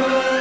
Lord.